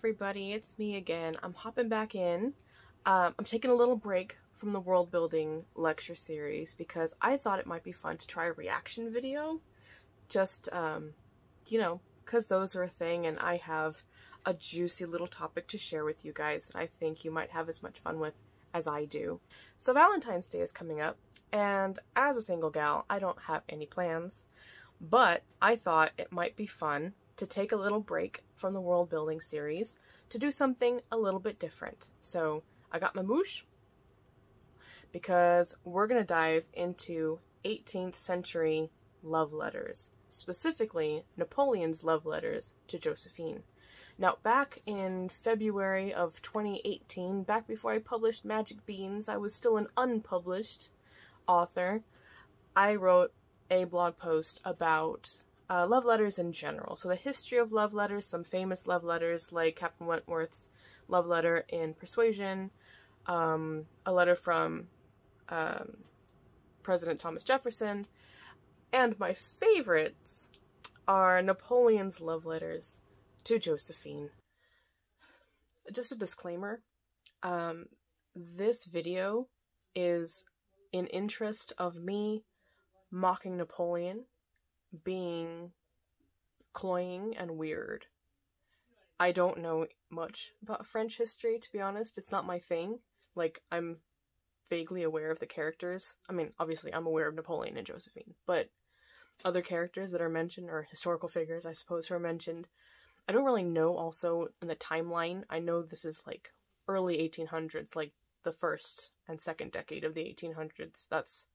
everybody, it's me again. I'm hopping back in. Um, I'm taking a little break from the world building lecture series because I thought it might be fun to try a reaction video. Just, um, you know, because those are a thing and I have a juicy little topic to share with you guys that I think you might have as much fun with as I do. So Valentine's Day is coming up and as a single gal, I don't have any plans, but I thought it might be fun to take a little break from the world building series to do something a little bit different. So I got my moosh because we're going to dive into 18th century love letters, specifically Napoleon's love letters to Josephine. Now, back in February of 2018, back before I published Magic Beans, I was still an unpublished author. I wrote a blog post about uh, love letters in general. So the history of love letters, some famous love letters like Captain Wentworth's love letter in Persuasion, um, a letter from um, President Thomas Jefferson, and my favorites are Napoleon's love letters to Josephine. Just a disclaimer, um, this video is in interest of me mocking Napoleon being cloying and weird. I don't know much about French history, to be honest. It's not my thing. Like, I'm vaguely aware of the characters. I mean, obviously, I'm aware of Napoleon and Josephine, but other characters that are mentioned, or historical figures, I suppose, who are mentioned, I don't really know also in the timeline. I know this is like early 1800s, like the first and second decade of the 1800s. That's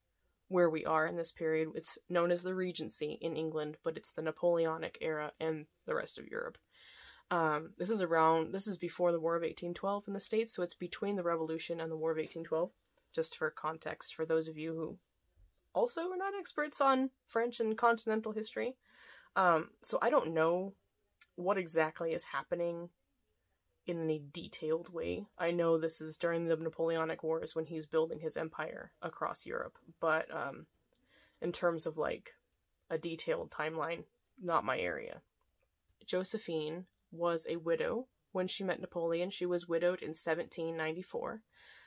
where we are in this period. It's known as the Regency in England, but it's the Napoleonic era in the rest of Europe. Um, this is around, this is before the War of 1812 in the States, so it's between the Revolution and the War of 1812, just for context for those of you who also are not experts on French and continental history. Um, so I don't know what exactly is happening in any detailed way. I know this is during the Napoleonic Wars when he's building his empire across Europe, but um, in terms of like a detailed timeline, not my area. Josephine was a widow when she met Napoleon. She was widowed in 1794.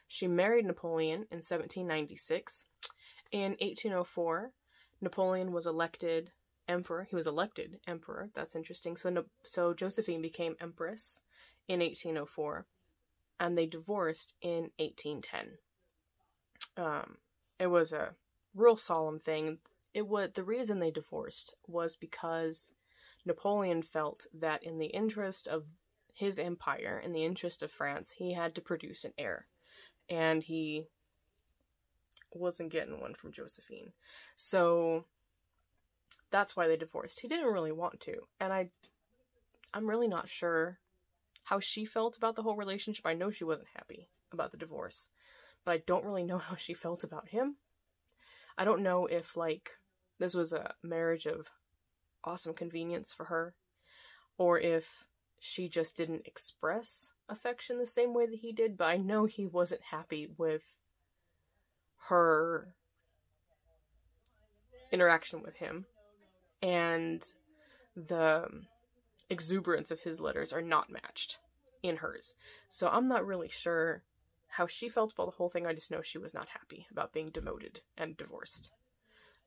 She married Napoleon in 1796. In 1804, Napoleon was elected emperor. He was elected emperor. That's interesting. So, so Josephine became empress in 1804, and they divorced in 1810. Um, it was a real solemn thing. It was the reason they divorced was because Napoleon felt that in the interest of his empire, in the interest of France, he had to produce an heir, and he wasn't getting one from Josephine. So that's why they divorced. He didn't really want to, and I I'm really not sure how she felt about the whole relationship. I know she wasn't happy about the divorce, but I don't really know how she felt about him. I don't know if, like, this was a marriage of awesome convenience for her, or if she just didn't express affection the same way that he did, but I know he wasn't happy with her interaction with him and the exuberance of his letters are not matched in hers. So I'm not really sure how she felt about the whole thing. I just know she was not happy about being demoted and divorced.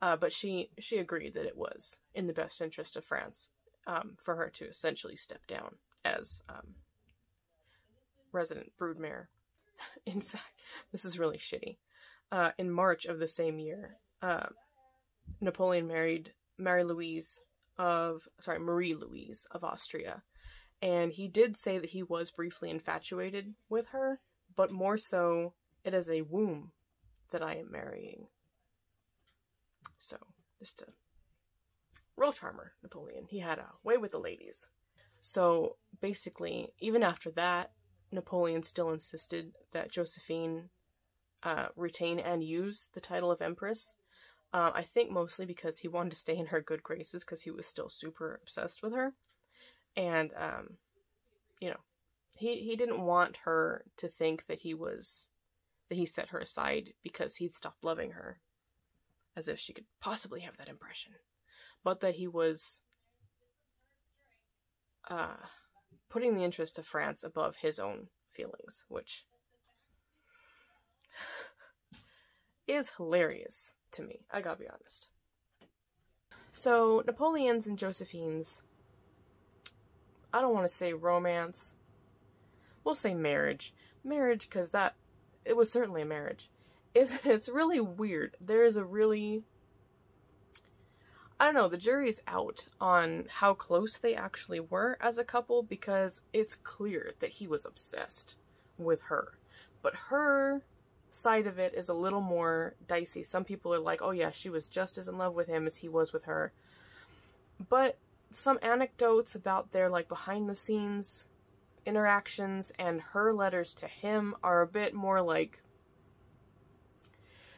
Uh, but she she agreed that it was in the best interest of France um, for her to essentially step down as um, resident broodmare. in fact, this is really shitty. Uh, in March of the same year, uh, Napoleon married Mary Louise of sorry Marie Louise of Austria, and he did say that he was briefly infatuated with her, but more so it is a womb that I am marrying. So just a real charmer, Napoleon. He had a way with the ladies. So basically, even after that, Napoleon still insisted that Josephine uh, retain and use the title of Empress, uh, I think mostly because he wanted to stay in her good graces because he was still super obsessed with her. And, um, you know, he, he didn't want her to think that he was, that he set her aside because he'd stopped loving her. As if she could possibly have that impression. But that he was, uh, putting the interest of France above his own feelings, which is hilarious to me. I gotta be honest. So, Napoleon's and Josephine's, I don't want to say romance. We'll say marriage. Marriage, because that, it was certainly a marriage. It's, it's really weird. There is a really, I don't know, the jury's out on how close they actually were as a couple because it's clear that he was obsessed with her. But her side of it is a little more dicey. Some people are like, oh yeah, she was just as in love with him as he was with her. But some anecdotes about their like behind the scenes interactions and her letters to him are a bit more like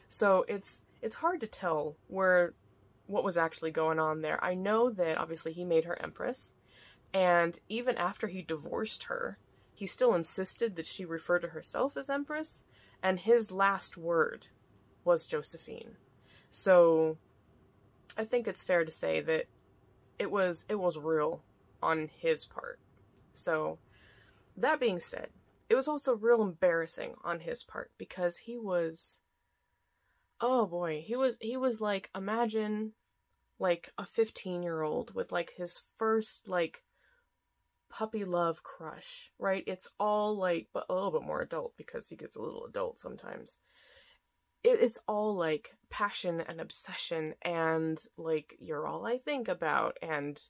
so it's it's hard to tell where what was actually going on there. I know that obviously he made her empress and even after he divorced her, he still insisted that she refer to herself as empress and his last word was Josephine. So I think it's fair to say that it was it was real on his part. So that being said, it was also real embarrassing on his part because he was oh boy, he was he was like imagine like a 15-year-old with like his first like puppy love crush, right? It's all like, but a little bit more adult because he gets a little adult sometimes. It, it's all like passion and obsession and like, you're all I think about and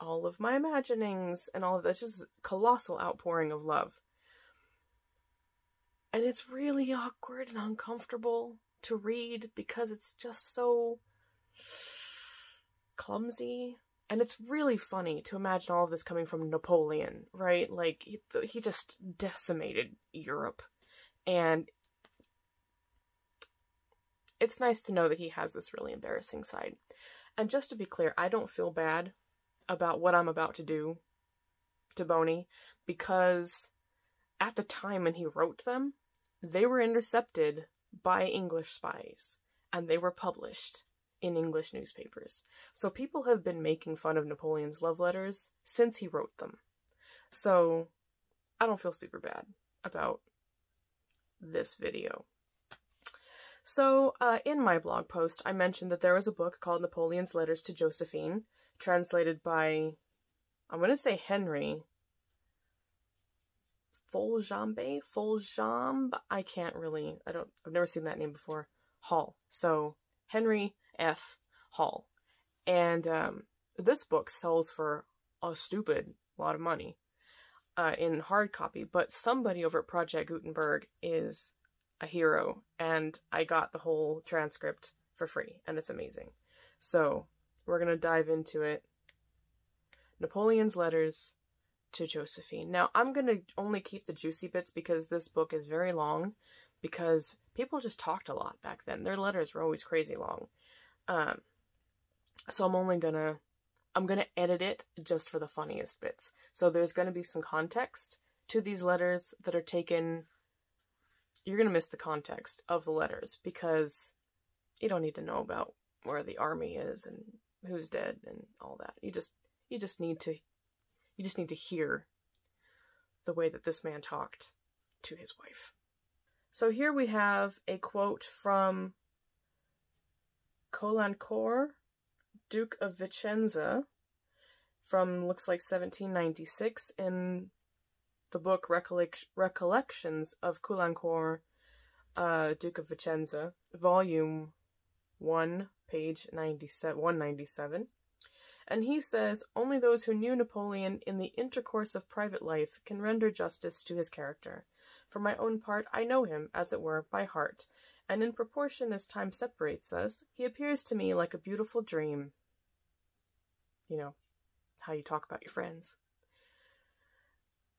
all of my imaginings and all of that. Just colossal outpouring of love. And it's really awkward and uncomfortable to read because it's just so clumsy and it's really funny to imagine all of this coming from Napoleon, right? Like, he, he just decimated Europe. And it's nice to know that he has this really embarrassing side. And just to be clear, I don't feel bad about what I'm about to do to Boney because at the time when he wrote them, they were intercepted by English spies and they were published in English newspapers. So people have been making fun of Napoleon's love letters since he wrote them. So I don't feel super bad about this video. So, uh, in my blog post, I mentioned that there was a book called Napoleon's Letters to Josephine, translated by, I'm going to say Henry Foljambe? Foljambe? I can't really, I don't, I've never seen that name before. Hall. So, Henry F. Hall. And um, this book sells for a stupid lot of money uh, in hard copy, but somebody over at Project Gutenberg is a hero, and I got the whole transcript for free, and it's amazing. So, we're going to dive into it. Napoleon's Letters to Josephine. Now, I'm going to only keep the juicy bits because this book is very long, because people just talked a lot back then. Their letters were always crazy long. Um, so I'm only gonna, I'm gonna edit it just for the funniest bits. So there's gonna be some context to these letters that are taken, you're gonna miss the context of the letters because you don't need to know about where the army is and who's dead and all that. You just, you just need to, you just need to hear the way that this man talked to his wife. So here we have a quote from Caulaincourt, Duke of Vicenza, from looks like 1796 in the book Recollect Recollections of Caulaincourt, uh, Duke of Vicenza, volume 1, page 97, 197. And he says, Only those who knew Napoleon in the intercourse of private life can render justice to his character. For my own part, I know him, as it were, by heart, and in proportion as time separates us, he appears to me like a beautiful dream. You know, how you talk about your friends.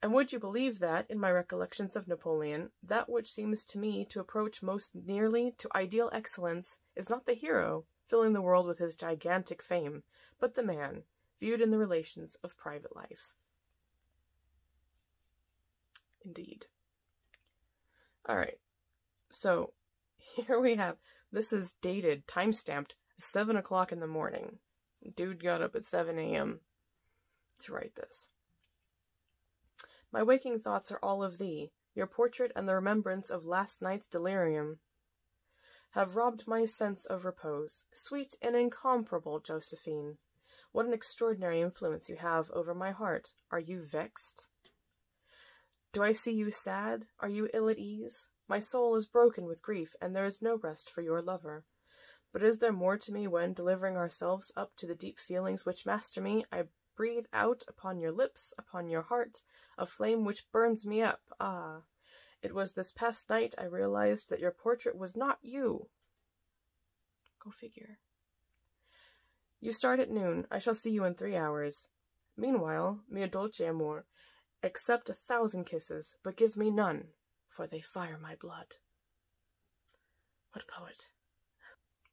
And would you believe that, in my recollections of Napoleon, that which seems to me to approach most nearly to ideal excellence is not the hero, filling the world with his gigantic fame, but the man, viewed in the relations of private life. Indeed. Alright, so here we have, this is dated, time stamped, 7 o'clock in the morning. Dude got up at 7 a.m. to write this. My waking thoughts are all of thee, your portrait and the remembrance of last night's delirium have robbed my sense of repose. Sweet and incomparable Josephine, what an extraordinary influence you have over my heart. Are you vexed? Do I see you sad? Are you ill at ease? My soul is broken with grief, and there is no rest for your lover. But is there more to me when, delivering ourselves up to the deep feelings which master me, I breathe out upon your lips, upon your heart, a flame which burns me up? Ah! It was this past night I realized that your portrait was not you. Go figure. You start at noon. I shall see you in three hours. Meanwhile, mio dolce amor, accept a thousand kisses, but give me none, for they fire my blood. What a poet.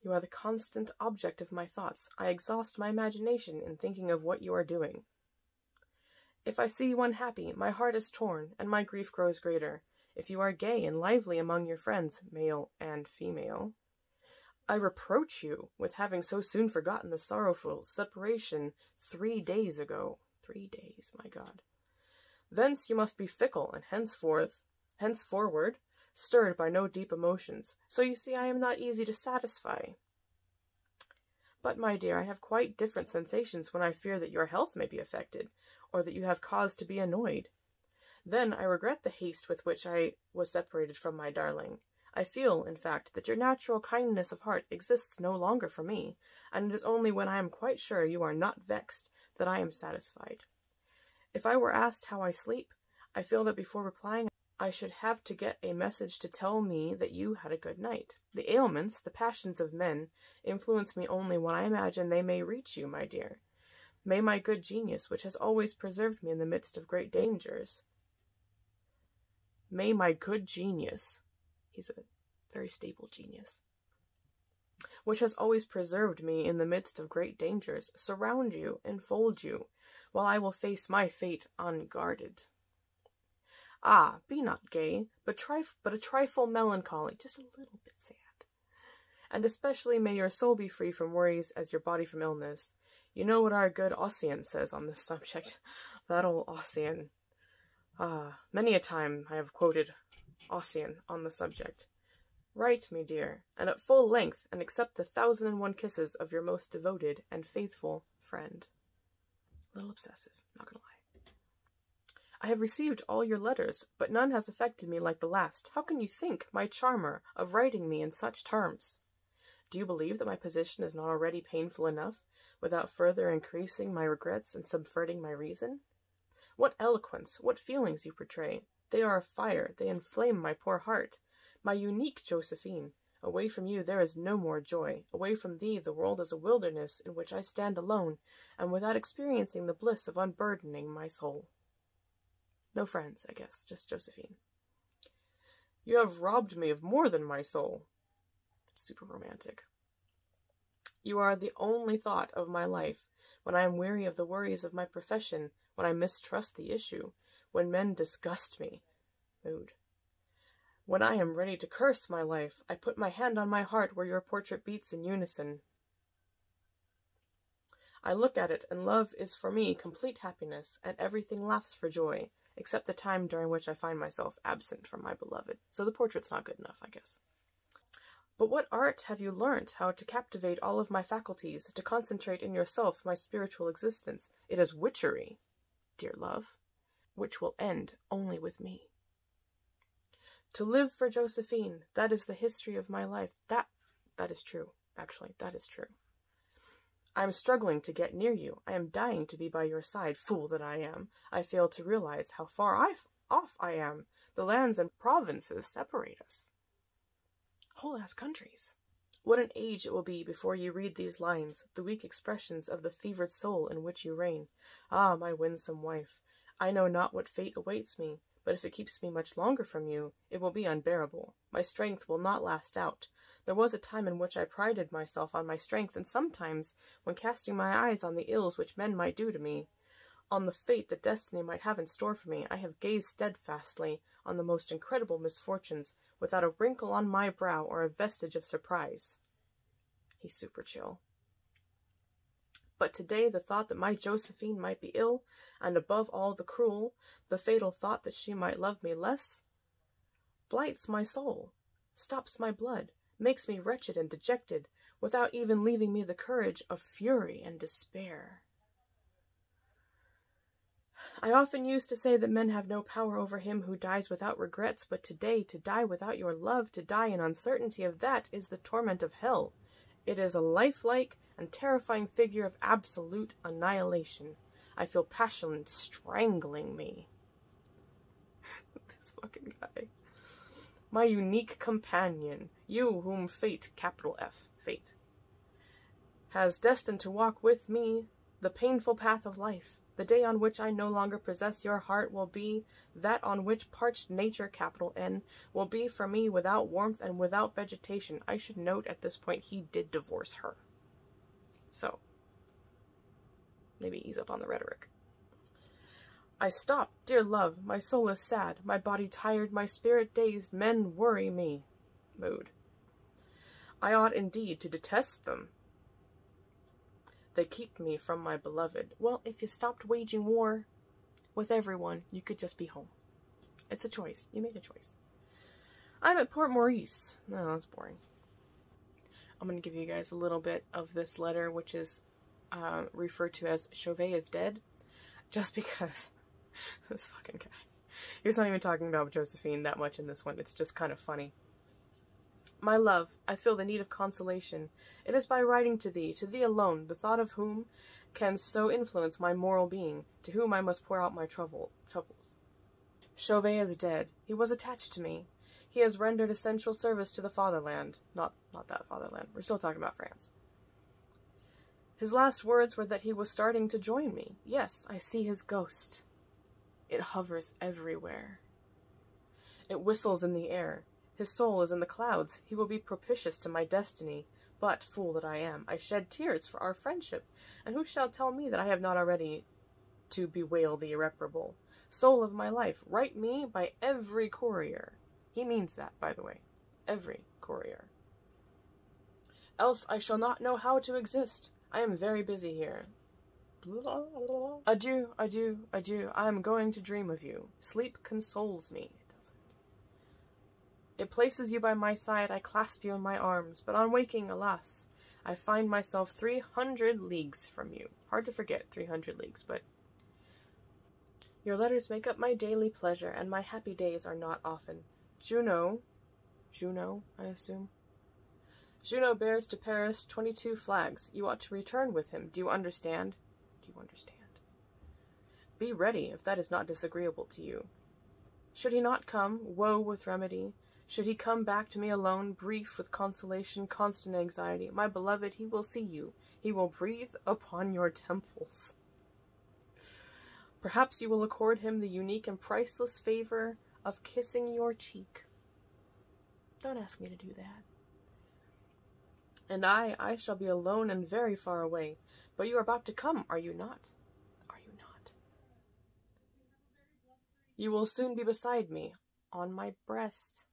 You are the constant object of my thoughts. I exhaust my imagination in thinking of what you are doing. If I see you unhappy, my heart is torn, and my grief grows greater. If you are gay and lively among your friends, male and female, I reproach you with having so soon forgotten the sorrowful separation three days ago. Three days, my God. Thence you must be fickle, and henceforth, henceforward, stirred by no deep emotions. So you see I am not easy to satisfy. But, my dear, I have quite different sensations when I fear that your health may be affected, or that you have cause to be annoyed. Then I regret the haste with which I was separated from my darling. I feel, in fact, that your natural kindness of heart exists no longer for me, and it is only when I am quite sure you are not vexed that I am satisfied. If I were asked how I sleep, I feel that before replying I should have to get a message to tell me that you had a good night. The ailments, the passions of men, influence me only when I imagine they may reach you, my dear. May my good genius, which has always preserved me in the midst of great dangers, may my good genius, He's a very stable genius. Which has always preserved me in the midst of great dangers, surround you, enfold you, while I will face my fate unguarded. Ah, be not gay, but, trif- but a trifle melancholy, just a little bit sad. And especially may your soul be free from worries as your body from illness. You know what our good Ossian says on this subject. That old Ossian. Ah, many a time I have quoted Ossian on the subject. Write me, dear, and at full length, and accept the thousand and one kisses of your most devoted and faithful friend. A little obsessive, not gonna lie. I have received all your letters, but none has affected me like the last. How can you think, my charmer, of writing me in such terms? Do you believe that my position is not already painful enough, without further increasing my regrets and subverting my reason? What eloquence, what feelings you portray! They are a fire, they inflame my poor heart. My unique Josephine, away from you there is no more joy. Away from thee the world is a wilderness in which I stand alone, and without experiencing the bliss of unburdening my soul. No friends, I guess, just Josephine. You have robbed me of more than my soul. It's super romantic. You are the only thought of my life. When I am weary of the worries of my profession, when I mistrust the issue, when men disgust me. Mood. When I am ready to curse my life, I put my hand on my heart where your portrait beats in unison. I look at it, and love is for me complete happiness, and everything laughs for joy, except the time during which I find myself absent from my beloved. So the portrait's not good enough, I guess. But what art have you learnt how to captivate all of my faculties, to concentrate in yourself my spiritual existence? It is witchery, dear love which will end only with me. To live for Josephine, that is the history of my life. That that is true, actually, that is true. I am struggling to get near you. I am dying to be by your side, fool that I am. I fail to realize how far I off I am. The lands and provinces separate us. Whole ass countries. What an age it will be before you read these lines, the weak expressions of the fevered soul in which you reign. Ah, my winsome wife, I know not what fate awaits me, but if it keeps me much longer from you, it will be unbearable. My strength will not last out. There was a time in which I prided myself on my strength, and sometimes, when casting my eyes on the ills which men might do to me, on the fate that destiny might have in store for me, I have gazed steadfastly on the most incredible misfortunes, without a wrinkle on my brow or a vestige of surprise. He's super chill. But today the thought that my Josephine might be ill, and above all the cruel, the fatal thought that she might love me less, blights my soul, stops my blood, makes me wretched and dejected, without even leaving me the courage of fury and despair. I often used to say that men have no power over him who dies without regrets, but today, to die without your love, to die in uncertainty of that, is the torment of hell. It is a lifelike and terrifying figure of absolute annihilation. I feel passion strangling me. this fucking guy. My unique companion, you whom fate, capital F, fate, has destined to walk with me the painful path of life. The day on which I no longer possess your heart will be that on which parched nature, capital N, will be for me without warmth and without vegetation. I should note at this point he did divorce her. So, maybe ease up on the rhetoric. I stop, dear love, my soul is sad, my body tired, my spirit dazed, men worry me. Mood. I ought indeed to detest them, they keep me from my beloved. Well, if you stopped waging war with everyone, you could just be home. It's a choice. You made a choice. I'm at Port Maurice. No, that's boring. I'm going to give you guys a little bit of this letter, which is uh, referred to as Chauvet is dead, just because this fucking guy. He's not even talking about Josephine that much in this one. It's just kind of funny. My love, I feel the need of consolation. It is by writing to thee, to thee alone, the thought of whom can so influence my moral being, to whom I must pour out my trouble, troubles. Chauvet is dead. He was attached to me. He has rendered essential service to the fatherland. Not, not that fatherland. We're still talking about France. His last words were that he was starting to join me. Yes, I see his ghost. It hovers everywhere. It whistles in the air. His soul is in the clouds. He will be propitious to my destiny. But, fool that I am, I shed tears for our friendship, and who shall tell me that I have not already to bewail the irreparable? Soul of my life, write me by every courier. He means that, by the way. Every courier. Else I shall not know how to exist. I am very busy here. Adieu, adieu, adieu. I do. I am going to dream of you. Sleep consoles me. It places you by my side, I clasp you in my arms, but on waking, alas, I find myself three hundred leagues from you. Hard to forget, three hundred leagues, but... Your letters make up my daily pleasure, and my happy days are not often. Junot, Junot, I assume? Junot bears to Paris twenty-two flags. You ought to return with him. Do you understand? Do you understand? Be ready, if that is not disagreeable to you. Should he not come, woe with remedy. Should he come back to me alone, brief with consolation, constant anxiety, my beloved, he will see you. He will breathe upon your temples. Perhaps you will accord him the unique and priceless favor of kissing your cheek. Don't ask me to do that. And I, I shall be alone and very far away. But you are about to come, are you not? Are you not? You will soon be beside me, on my breast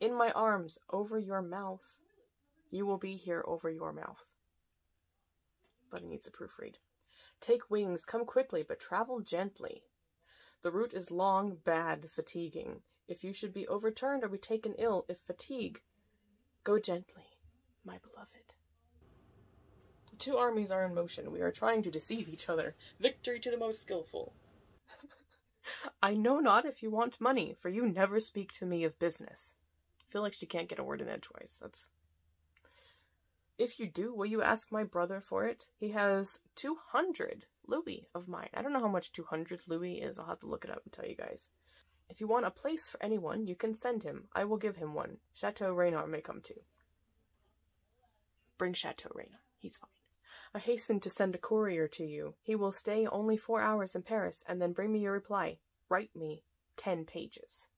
in my arms over your mouth. You will be here over your mouth. But it needs a proofread. Take wings, come quickly, but travel gently. The route is long, bad, fatiguing. If you should be overturned or be taken ill, if fatigue, go gently, my beloved. The two armies are in motion. We are trying to deceive each other. Victory to the most skillful. I know not if you want money, for you never speak to me of business I feel like she can't get a word in edgewise. That's. If you do, will you ask my brother for it? He has 200 louis of mine. I don't know how much 200 louis is. I'll have to look it up and tell you guys. If you want a place for anyone, you can send him. I will give him one. Chateau Renard may come too. Bring Chateau Renard. He's fine. I hasten to send a courier to you. He will stay only four hours in Paris and then bring me your reply. Write me ten pages.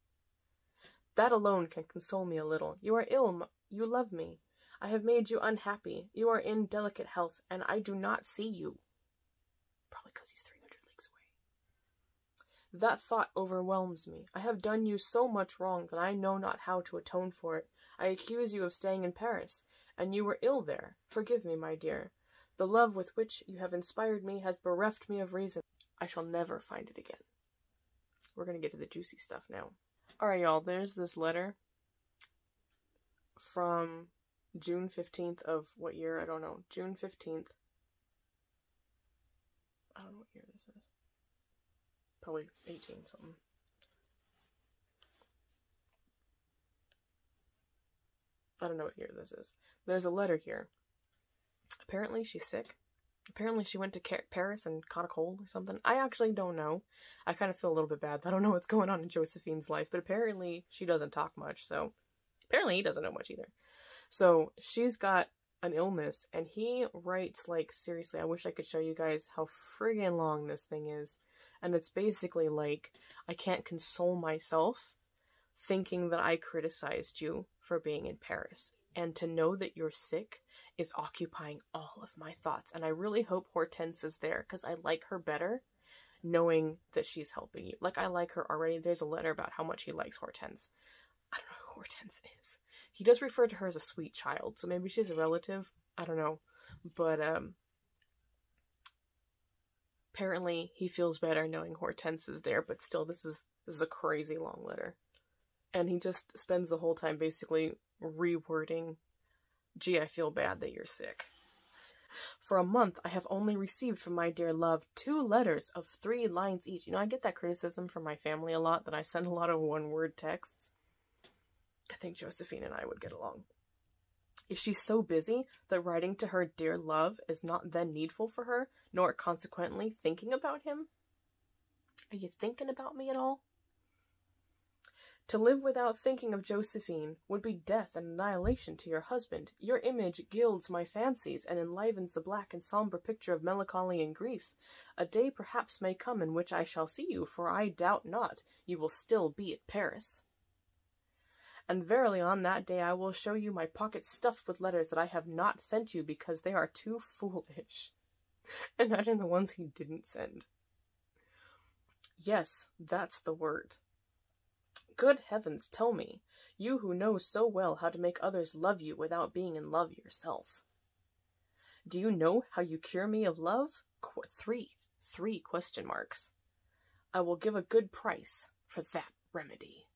That alone can console me a little. You are ill. You love me. I have made you unhappy. You are in delicate health, and I do not see you. Because he's 300 leagues away. That thought overwhelms me. I have done you so much wrong that I know not how to atone for it. I accuse you of staying in Paris, and you were ill there. Forgive me, my dear. The love with which you have inspired me has bereft me of reason. I shall never find it again. We're gonna get to the juicy stuff now. Alright, y'all, there's this letter from June 15th of what year? I don't know. June 15th. I don't know what year this is. Probably 18 something. I don't know what year this is. There's a letter here. Apparently she's sick. Apparently she went to Paris and caught a cold or something. I actually don't know. I kind of feel a little bit bad. I don't know what's going on in Josephine's life, but apparently she doesn't talk much, so apparently he doesn't know much either. So she's got an illness, and he writes, like, seriously, I wish I could show you guys how friggin' long this thing is. And it's basically like, I can't console myself thinking that I criticized you for being in Paris. And to know that you're sick is occupying all of my thoughts. And I really hope Hortense is there because I like her better knowing that she's helping you. Like, I like her already. There's a letter about how much he likes Hortense. I don't know who Hortense is. He does refer to her as a sweet child, so maybe she's a relative. I don't know. But, um, apparently he feels better knowing Hortense is there, but still, this is, this is a crazy long letter. And he just spends the whole time basically rewording, gee, I feel bad that you're sick. For a month, I have only received from my dear love two letters of three lines each. You know, I get that criticism from my family a lot that I send a lot of one word texts. I think Josephine and I would get along. Is she so busy that writing to her dear love is not then needful for her, nor consequently thinking about him? Are you thinking about me at all? To live without thinking of Josephine would be death and annihilation to your husband. Your image gilds my fancies and enlivens the black and sombre picture of melancholy and grief. A day perhaps may come in which I shall see you, for I doubt not you will still be at Paris. And verily on that day I will show you my pocket stuffed with letters that I have not sent you because they are too foolish. Imagine the ones he didn't send. Yes, that's the word. Good heavens, tell me, you who know so well how to make others love you without being in love yourself. Do you know how you cure me of love? Qu three, three question marks. I will give a good price for that remedy.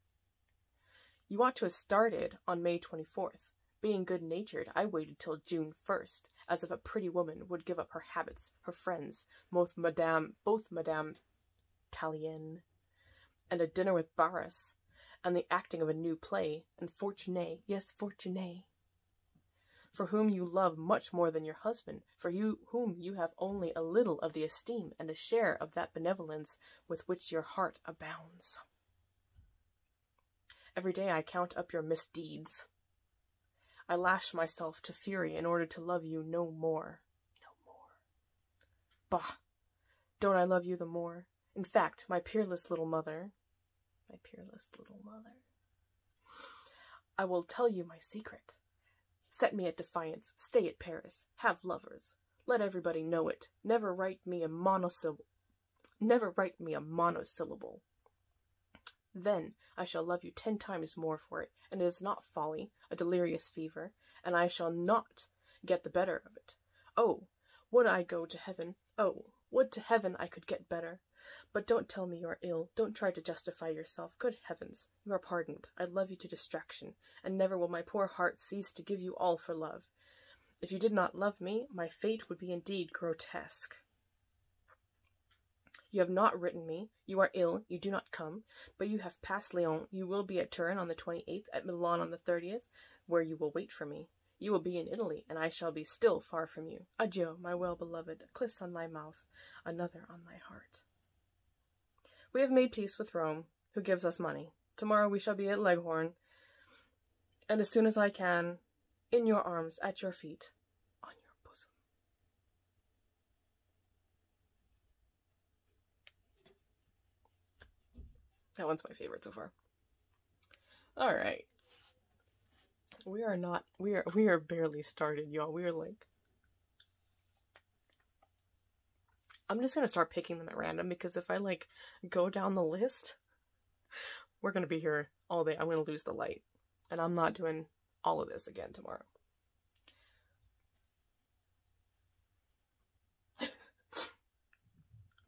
You ought to have started on May 24th. Being good natured, I waited till June 1st, as if a pretty woman would give up her habits, her friends, both Madame, both Madame Tallien, and a dinner with Barras, and the acting of a new play, and Fortuné, yes, Fortuné, for whom you love much more than your husband, for you whom you have only a little of the esteem and a share of that benevolence with which your heart abounds. Every day I count up your misdeeds. I lash myself to fury in order to love you no more. No more. Bah! Don't I love you the more? In fact, my peerless little mother, my peerless little mother. I will tell you my secret. Set me at defiance, stay at Paris, have lovers. Let everybody know it. Never write me a monosyllable. Never write me a monosyllable. Then I shall love you ten times more for it, and it is not folly, a delirious fever, and I shall not get the better of it. Oh, would I go to heaven? Oh, would to heaven I could get better. But don't tell me you are ill. Don't try to justify yourself. Good heavens, you are pardoned. I love you to distraction, and never will my poor heart cease to give you all for love. If you did not love me, my fate would be indeed grotesque. You have not written me. You are ill. You do not come. But you have passed Lyons. You will be at Turin on the 28th, at Milan on the 30th, where you will wait for me. You will be in Italy, and I shall be still far from you. Adieu, my well-beloved. A kiss on thy mouth, another on thy heart. We have made peace with Rome, who gives us money. Tomorrow we shall be at Leghorn, and as soon as I can, in your arms, at your feet, on your bosom. That one's my favorite so far. All right. We are not we are we are barely started, y'all. We are like I'm just gonna start picking them at random because if I like go down the list, we're gonna be here all day. I'm gonna lose the light. And I'm not doing all of this again tomorrow.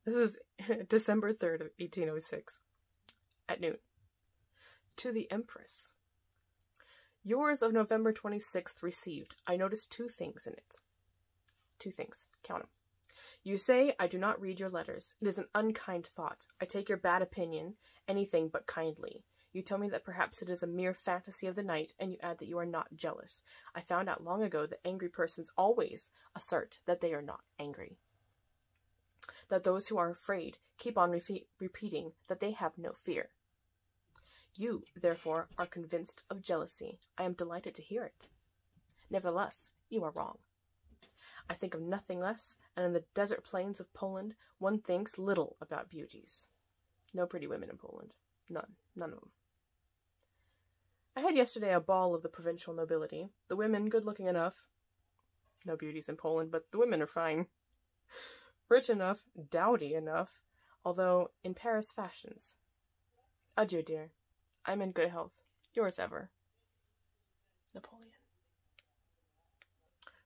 This is December 3rd of 1806 at noon. To the Empress. Yours of November 26th received. I noticed two things in it. Two things. Count them. You say I do not read your letters. It is an unkind thought. I take your bad opinion, anything but kindly. You tell me that perhaps it is a mere fantasy of the night, and you add that you are not jealous. I found out long ago that angry persons always assert that they are not angry. That those who are afraid keep on re- repeating that they have no fear. You, therefore, are convinced of jealousy. I am delighted to hear it. Nevertheless, you are wrong. I think of nothing less, and in the desert plains of Poland, one thinks little about beauties. No pretty women in Poland. None. None of them. I had yesterday a ball of the provincial nobility. The women good looking enough. No beauties in Poland, but the women are fine. Rich enough, dowdy enough, although in Paris fashions. Adieu, dear. I'm in good health. Yours ever. Napoleon.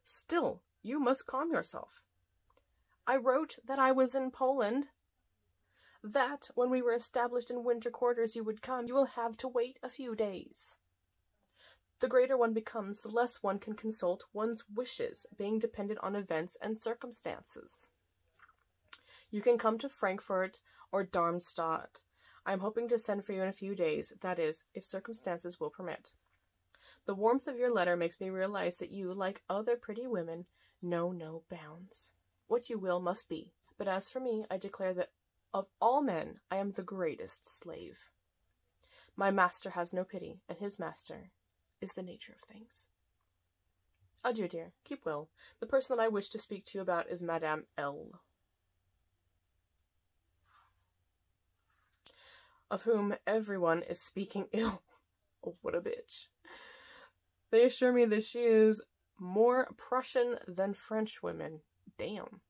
Still, you must calm yourself. I wrote that I was in Poland. That, when we were established in winter quarters, you would come. You will have to wait a few days. The greater one becomes, the less one can consult one's wishes, being dependent on events and circumstances. You can come to Frankfurt or Darmstadt. I am hoping to send for you in a few days, that is, if circumstances will permit. The warmth of your letter makes me realize that you, like other pretty women, know no bounds. What you will must be. But as for me, I declare that of all men I am the greatest slave. My master has no pity, and his master is the nature of things. Adieu, dear. Keep well. The person that I wish to speak to you about is Madame L. Of whom everyone is speaking ill. oh, what a bitch. They assure me that she is more Prussian than French women. Damn.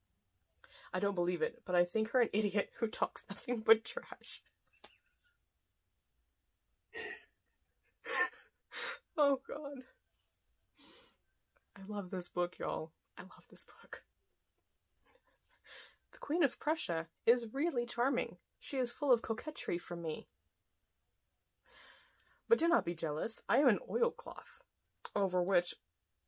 I don't believe it, but I think her an idiot who talks nothing but trash. oh god. I love this book, y'all. I love this book. The Queen of Prussia is really charming. She is full of coquetry for me. But do not be jealous. I am an oilcloth, over which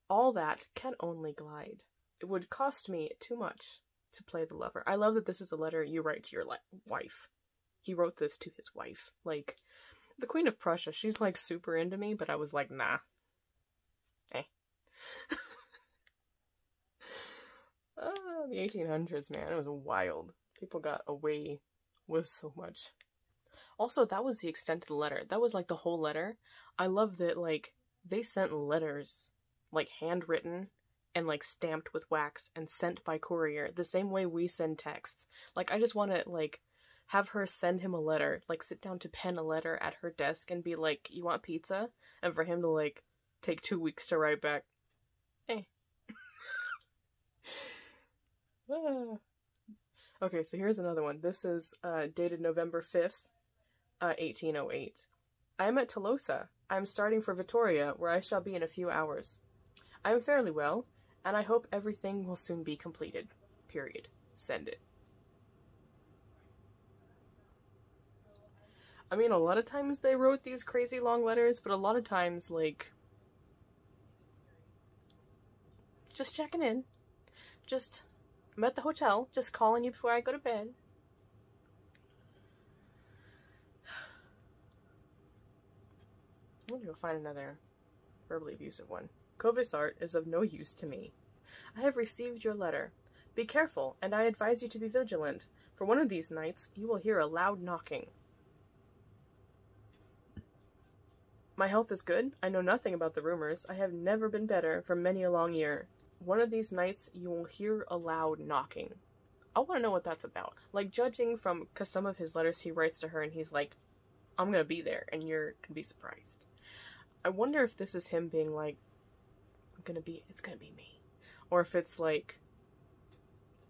all that can only glide. It would cost me too much to play the lover. I love that this is a letter you write to your wife. He wrote this to his wife. Like, the Queen of Prussia, she's like super into me, but I was like, nah. Eh. uh, the 1800s, man, it was wild. People got away with so much. Also, that was the extent of the letter. That was like the whole letter. I love that, like, they sent letters, like, handwritten and like stamped with wax and sent by courier the same way we send texts. Like I just want to like have her send him a letter, like sit down to pen a letter at her desk and be like, "You want pizza?" and for him to like take 2 weeks to write back. Eh. ah. Okay, so here's another one. This is uh, dated November 5th, uh, 1808. I am at Tolosa. I am starting for Vittoria, where I shall be in a few hours. I am fairly well, and I hope everything will soon be completed. Period. Send it. I mean, a lot of times they wrote these crazy long letters, but a lot of times, like, just checking in. Just, I'm at the hotel, just calling you before I go to bed. I'm gonna go find another verbally abusive one. Corvisart is of no use to me. I have received your letter. Be careful, and I advise you to be vigilant, for one of these nights you will hear a loud knocking. My health is good. I know nothing about the rumors. I have never been better for many a long year. One of these nights you will hear a loud knocking. I want to know what that's about. Like, judging from, because some of his letters he writes to her and he's like, I'm gonna be there, and you're gonna be surprised. I wonder if this is him being like, I'm gonna be it's gonna be me or if it's like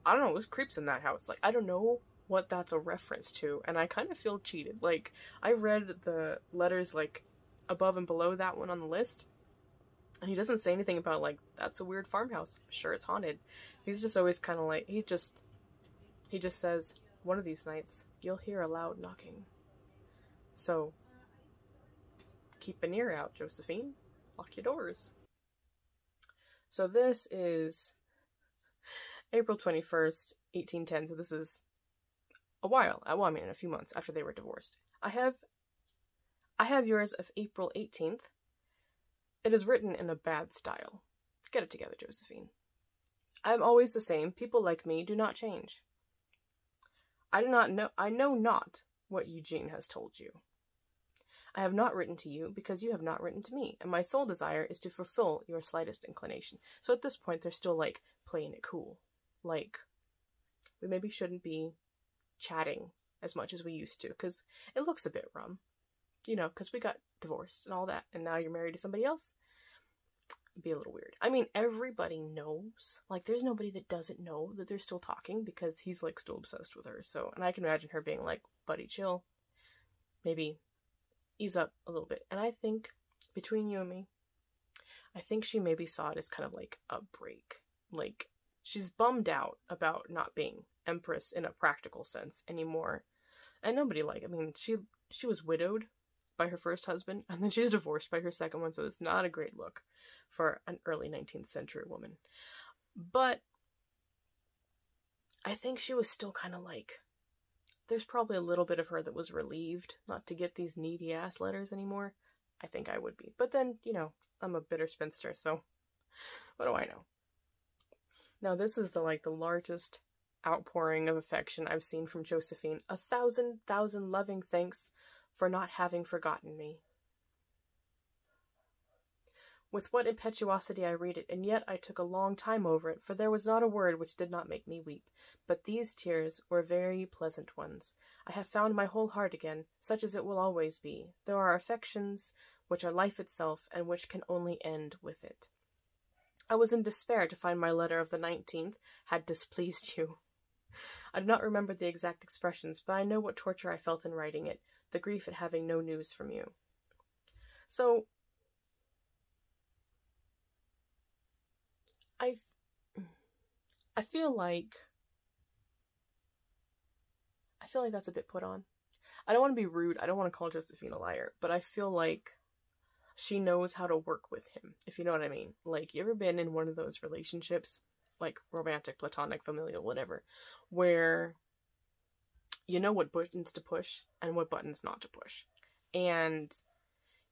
i don't know there's creeps in that house like i don't know what that's a reference to and i kind of feel cheated like i read the letters like above and below that one on the list and he doesn't say anything about like that's a weird farmhouse sure it's haunted he's just always kind of like he just he just says one of these nights, you'll hear a loud knocking. So, keep an ear out, Josephine. Lock your doors. So this is April 21st, 1810. So this is a while. Uh, well, I mean, a few months after they were divorced. I have, I have yours of April 18th. It is written in a bad style. Get it together, Josephine. I am always the same. People like me do not change. I do not know. I know not what Eugene has told you. I have not written to you because you have not written to me, and my sole desire is to fulfill your slightest inclination. So at this point, they're still like playing it cool. Like, we maybe shouldn't be chatting as much as we used to because it looks a bit rum. You know, because we got divorced and all that, and now you're married to somebody else. It'd be a little weird. I mean, everybody knows. Like, there's nobody that doesn't know that they're still talking because he's like still obsessed with her. So, and I can imagine her being like, buddy, chill. Maybe ease up a little bit. And I think between you and me, I think she maybe saw it as kind of like a break. Like she's bummed out about not being empress in a practical sense anymore. And nobody like I mean, she she was widowed by her first husband and then she's divorced by her second one, so it's not a great look for an early 19th century woman. But I think she was still kind of like there's probably a little bit of her that was relieved not to get these needy ass letters anymore. I think I would be. But then, you know, I'm a bitter spinster, so what do I know? Now, this is the like the largest outpouring of affection I've seen from Josephine. A thousand thousand loving thanks for not having forgotten me. With what impetuosity I read it, and yet I took a long time over it, for there was not a word which did not make me weep. But these tears were very pleasant ones. I have found my whole heart again, such as it will always be. There are affections which are life itself, and which can only end with it. I was in despair to find my letter of the 19th had displeased you. I do not remember the exact expressions, but I know what torture I felt in writing it, the grief at having no news from you. So, I I feel like I feel like that's a bit put on. I don't want to be rude. I don't want to call Josephine a liar, but I feel like she knows how to work with him, if you know what I mean. Like, you ever been in one of those relationships, like romantic, platonic, familial, whatever, where you know what buttons to push and what buttons not to push. And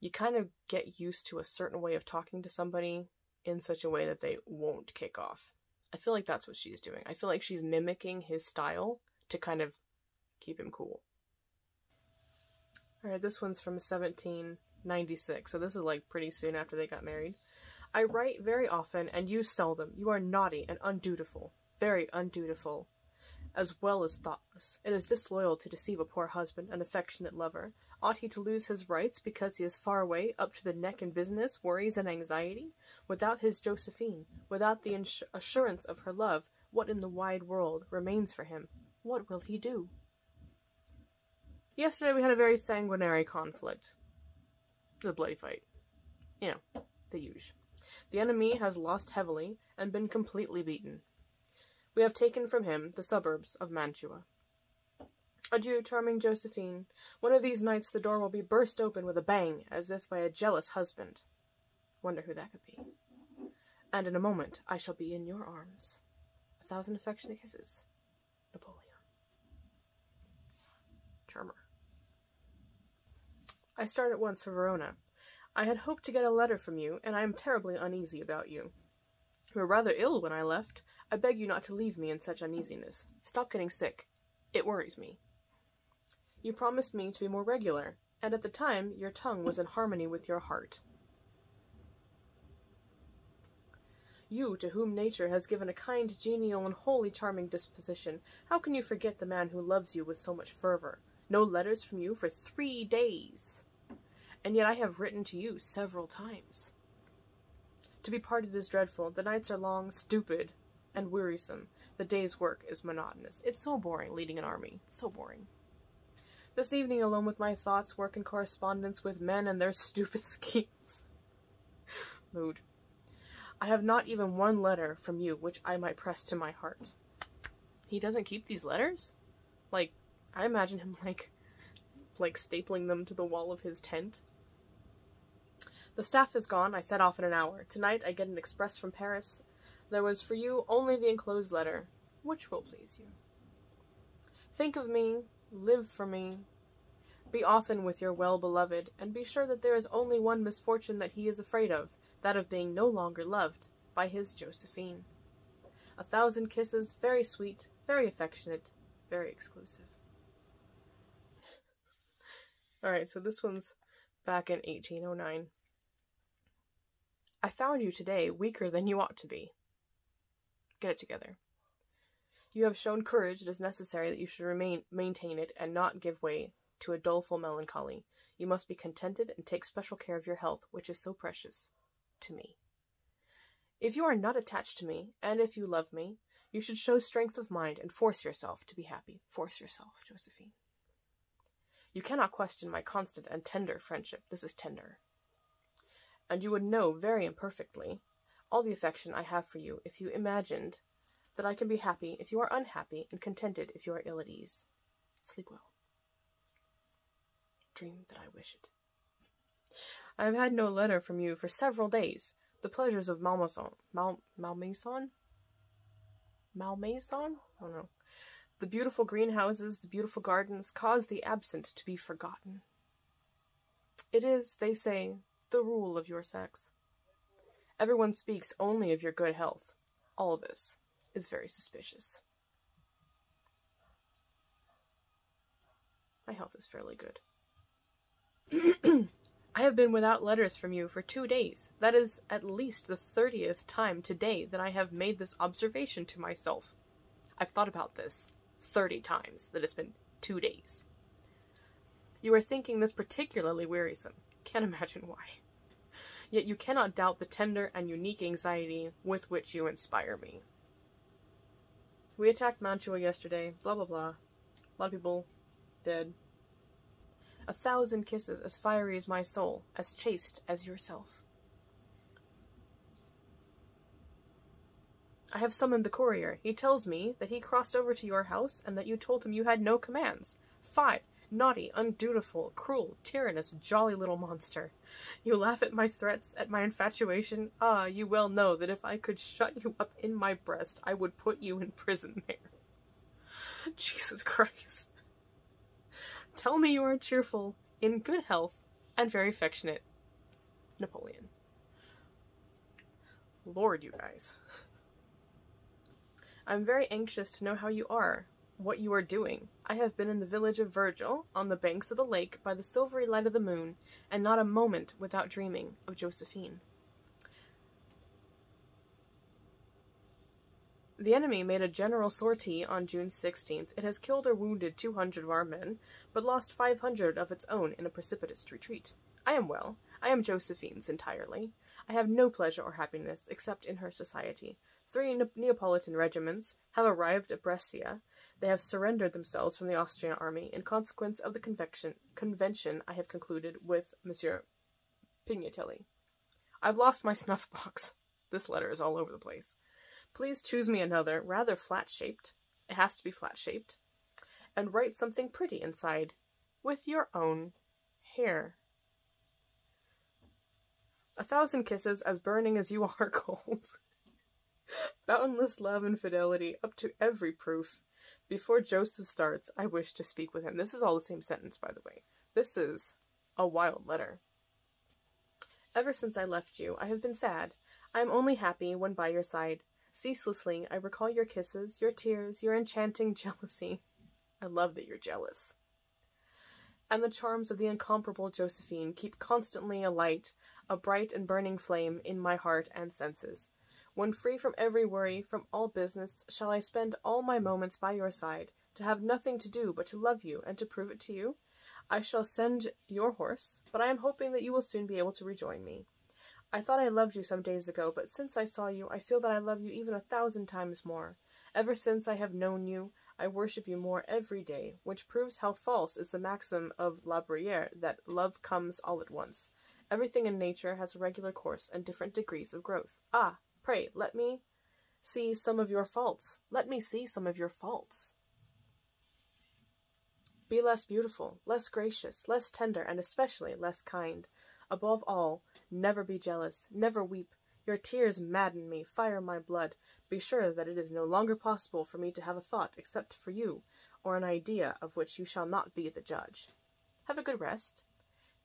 you kind of get used to a certain way of talking to somebody in such a way that they won't kick off. I feel like that's what she's doing. I feel like she's mimicking his style to kind of keep him cool. Alright, this one's from 1796, so this is like pretty soon after they got married. I write very often and you seldom. You are naughty and undutiful, very undutiful, as well as thoughtless. It is disloyal to deceive a poor husband, an affectionate lover. Ought he to lose his rights because he is far away, up to the neck in business, worries, and anxiety? Without his Josephine, without the assurance of her love, what in the wide world remains for him? What will he do? Yesterday we had a very sanguinary conflict. The bloody fight. You know, the huge. The enemy has lost heavily and been completely beaten. We have taken from him the suburbs of Mantua. Adieu, charming Josephine. One of these nights the door will be burst open with a bang, as if by a jealous husband. Wonder who that could be. And in a moment I shall be in your arms. A thousand affectionate kisses. Napoleon. Charmer. I start at once for Verona. I had hoped to get a letter from you, and I am terribly uneasy about you. You were rather ill when I left. I beg you not to leave me in such uneasiness. Stop getting sick. It worries me. You promised me to be more regular, and at the time your tongue was in harmony with your heart. You, to whom nature has given a kind, genial, and wholly charming disposition, how can you forget the man who loves you with so much fervour? No letters from you for three days. And yet I have written to you several times. To be parted is dreadful. The nights are long, stupid, and wearisome. The day's work is monotonous. It's so boring leading an army. It's so boring. This evening, alone with my thoughts, work in correspondence with men and their stupid schemes. Mood. I have not even one letter from you which I might press to my heart. He doesn't keep these letters? Like, I imagine him like like stapling them to the wall of his tent. The staff is gone. I set off in an hour. Tonight I get an express from Paris. There was for you only the enclosed letter, which will please you. Think of me, live for me. Be often with your well beloved, and be sure that there is only one misfortune that he is afraid of, that of being no longer loved by his Josephine. A thousand kisses, very sweet, very affectionate, very exclusive. Alright, so this one's back in 1809. I found you today weaker than you ought to be. Get it together. You have shown courage. It is necessary that you should remain maintain it and not give way to a doleful melancholy. You must be contented and take special care of your health, which is so precious to me. If you are not attached to me, and if you love me, you should show strength of mind and force yourself to be happy. Force yourself, Josephine. You cannot question my constant and tender friendship. This is tender. And you would know very imperfectly all the affection I have for you if you imagined that I can be happy if you are unhappy and contented if you are ill at ease. Sleep well. Dream that I wish it. I have had no letter from you for several days. The pleasures of Malmaison. Mal Malmaison? Malmaison? I don't know. The beautiful greenhouses, the beautiful gardens, cause the absent to be forgotten. It is, they say, the rule of your sex. Everyone speaks only of your good health. All this is very suspicious. My health is fairly good. I have been without letters from you for two days. That is at least the thirtieth time today that I have made this observation to myself. I've thought about this thirty times, that it's been two days. You are thinking this particularly wearisome. Can't imagine why. Yet you cannot doubt the tender and unique anxiety with which you inspire me. We attacked Mantua yesterday, blah blah blah. A lot of people dead. A thousand kisses, as fiery as my soul, as chaste as yourself. I have summoned the courier. He tells me that he crossed over to your house and that you told him you had no commands. Fie! Naughty, undutiful, cruel, tyrannous, jolly little monster. You laugh at my threats, at my infatuation. Ah, you well know that if I could shut you up in my breast, I would put you in prison there. Jesus Christ. Tell me you are cheerful, in good health, and very affectionate. Napoleon. Lord, you guys. I'm very anxious to know how you are, what you are doing. I have been in the village of Virgil, on the banks of the lake, by the silvery light of the moon, and not a moment without dreaming of Josephine. The enemy made a general sortie on June 16th. It has killed or wounded 200 of our men, but lost 500 of its own in a precipitous retreat. I am well. I am Josephine's entirely. I have no pleasure or happiness except in her society. Three ne Neapolitan regiments have arrived at Brescia. They have surrendered themselves from the Austrian army in consequence of the convention I have concluded with Monsieur Pignatelli. I've lost my snuff box. This letter is all over the place. Please choose me another, rather flat-shaped. It has to be flat-shaped. And write something pretty inside, with your own hair. A thousand kisses, as burning as you are cold. Boundless love and fidelity, up to every proof. Before Joseph starts, I wish to speak with him. This is all the same sentence, by the way. This is a wild letter. Ever since I left you, I have been sad. I am only happy when by your side. Ceaselessly, I recall your kisses, your tears, your enchanting jealousy. I love that you're jealous. And the charms of the incomparable Josephine keep constantly alight, a bright and burning flame, in my heart and senses. When free from every worry, from all business, shall I spend all my moments by your side, to have nothing to do but to love you and to prove it to you? I shall send your horse, but I am hoping that you will soon be able to rejoin me. I thought I loved you some days ago, but since I saw you, I feel that I love you even a thousand times more. Ever since I have known you, I worship you more every day, which proves how false is the maxim of La Bruyere that love comes all at once. Everything in nature has a regular course and different degrees of growth. Ah, pray, let me see some of your faults. Let me see some of your faults. Be less beautiful, less gracious, less tender, and especially less kind. Above all, never be jealous, never weep. Your tears madden me, fire my blood. Be sure that it is no longer possible for me to have a thought except for you, or an idea of which you shall not be the judge. Have a good rest.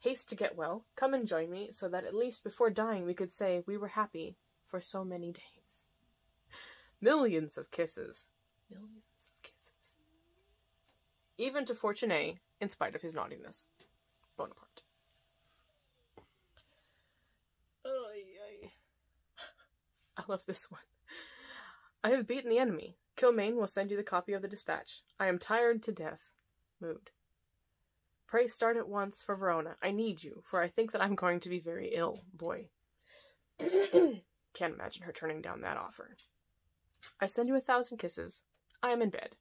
Haste to get well. Come and join me, so that at least before dying we could say we were happy for so many days. Millions of kisses. Millions of kisses. Even to Fortuné, in spite of his naughtiness. Bonaparte. I love this one. I have beaten the enemy. Kilmaine will send you the copy of the dispatch. I am tired to death. Mood. Pray start at once for Verona. I need you, for I think that I'm going to be very ill, boy. Can't imagine her turning down that offer. I send you a thousand kisses. I am in bed.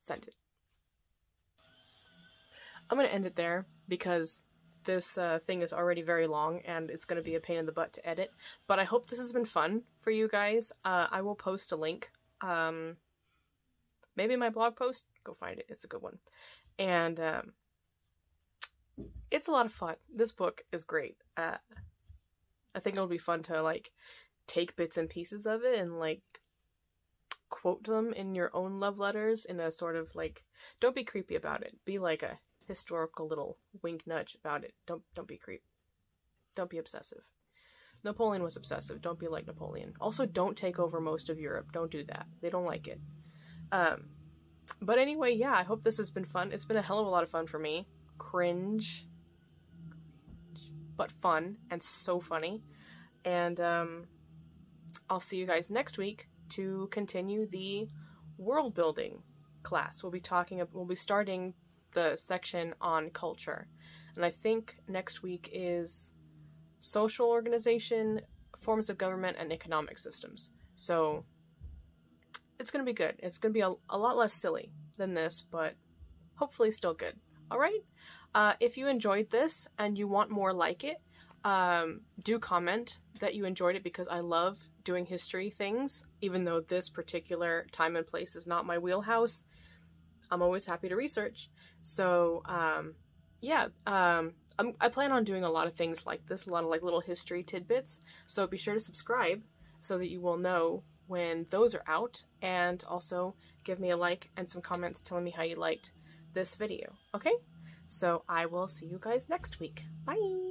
Send it. I'm going to end it there because this uh, thing is already very long and it's going to be a pain in the butt to edit. But I hope this has been fun for you guys. Uh, I will post a link. Um, maybe my blog post. Go find it. It's a good one. And um, it's a lot of fun. This book is great. Uh, I think it'll be fun to like take bits and pieces of it and like quote them in your own love letters in a sort of like don't be creepy about it. Be like a historical little wink nudge about it. Don't don't be creep. Don't be obsessive. Napoleon was obsessive. Don't be like Napoleon. Also, don't take over most of Europe. Don't do that. They don't like it. Um, but anyway, yeah, I hope this has been fun. It's been a hell of a lot of fun for me. Cringe, but fun and so funny. And um, I'll see you guys next week to continue the world building class. We'll be talking. We'll be starting the section on culture. And I think next week is social organization, forms of government, and economic systems. So it's going to be good. It's going to be a, a lot less silly than this, but hopefully still good. All right? Uh, if you enjoyed this and you want more like it, um, do comment that you enjoyed it because I love doing history things, even though this particular time and place is not my wheelhouse. I'm always happy to research. So, um, yeah, um, I plan on doing a lot of things like this, a lot of like little history tidbits. So be sure to subscribe so that you will know when those are out and also give me a like and some comments telling me how you liked this video. Okay? So I will see you guys next week. Bye!